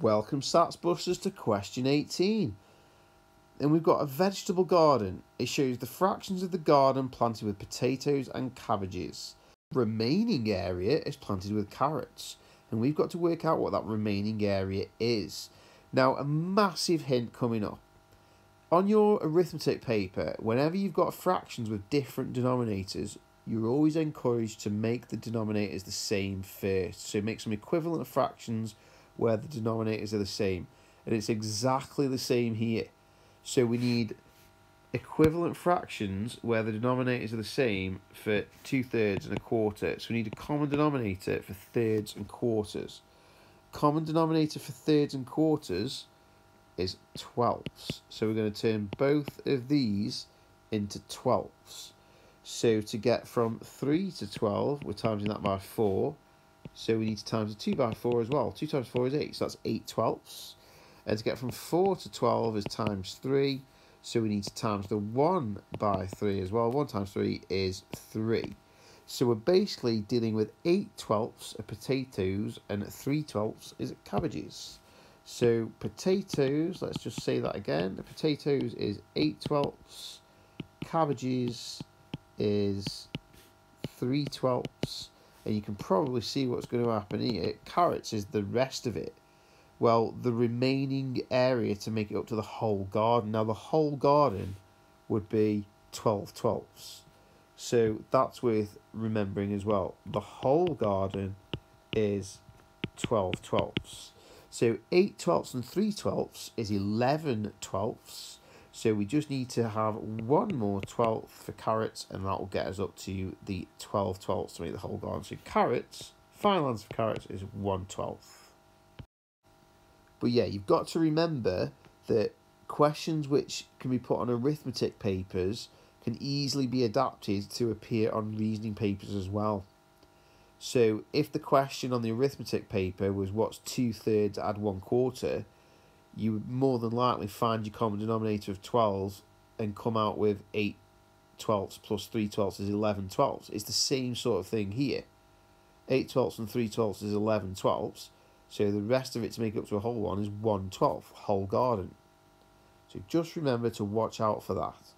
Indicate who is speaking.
Speaker 1: Welcome, SATs Busters, to question 18. And we've got a vegetable garden. It shows the fractions of the garden planted with potatoes and cabbages. Remaining area is planted with carrots. And we've got to work out what that remaining area is. Now, a massive hint coming up. On your arithmetic paper, whenever you've got fractions with different denominators, you're always encouraged to make the denominators the same first. So make some equivalent fractions where the denominators are the same. And it's exactly the same here. So we need equivalent fractions where the denominators are the same for two thirds and a quarter. So we need a common denominator for thirds and quarters. Common denominator for thirds and quarters is twelfths. So we're going to turn both of these into twelfths. So to get from 3 to 12, we're timesing that by 4. So we need to times the 2 by 4 as well. 2 times 4 is 8, so that's 8 twelfths. And to get from 4 to 12 is times 3. So we need to times the 1 by 3 as well. 1 times 3 is 3. So we're basically dealing with 8 twelfths of potatoes and 3 twelfths is cabbages. So potatoes, let's just say that again. The potatoes is 8 twelfths. Cabbages is 3 twelfths. And you can probably see what's going to happen here. Carrots is the rest of it well, the remaining area to make it up to the whole garden. Now, the whole garden would be 12 twelfths. So that's worth remembering as well. The whole garden is 12 twelfths. So 8 twelfths and 3 twelfths is 11 twelfths. So we just need to have one more twelfth for carrots and that will get us up to the 12 twelfths to make the whole garden. So carrots, final answer for carrots is 1 twelfth. But yeah, you've got to remember that questions which can be put on arithmetic papers can easily be adapted to appear on reasoning papers as well. So if the question on the arithmetic paper was what's two thirds add one quarter, you would more than likely find your common denominator of 12 and come out with 8 twelfths plus 3 twelfths is 11 twelfths. It's the same sort of thing here. 8 twelfths and 3 twelfths is 11 twelfths. So the rest of it to make up to a whole one is 1 12th, whole garden. So just remember to watch out for that.